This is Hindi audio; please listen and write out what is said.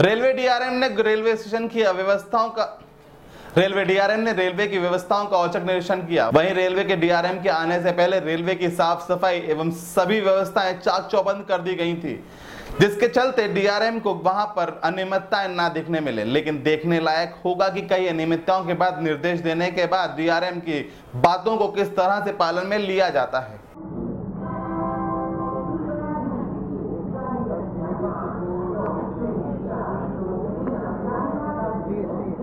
रेलवे डीआरएम ने रेलवे स्टेशन की अव्यवस्थाओं का रेलवे डीआरएम ने रेलवे की व्यवस्थाओं का औचक निरीक्षण किया। वहीं रेलवे के डीआरएम के आने से पहले रेलवे की साफ़ सफ़ाई एवं सभी व्यवस्थाएँ चाक चौबंद कर दी गई थी, जिसके चलते डीआरएम को वहाँ पर अनियमितताएँ ना दिखने मिले। लेकिन देखने लायक होगा कि कई अनियमितताओं के बाद निर्देश देने के बाद डीआरएम की बातों को किस तरह से पालन में लिया जाता है।